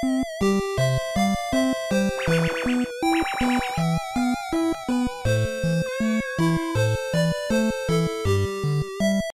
Thank you.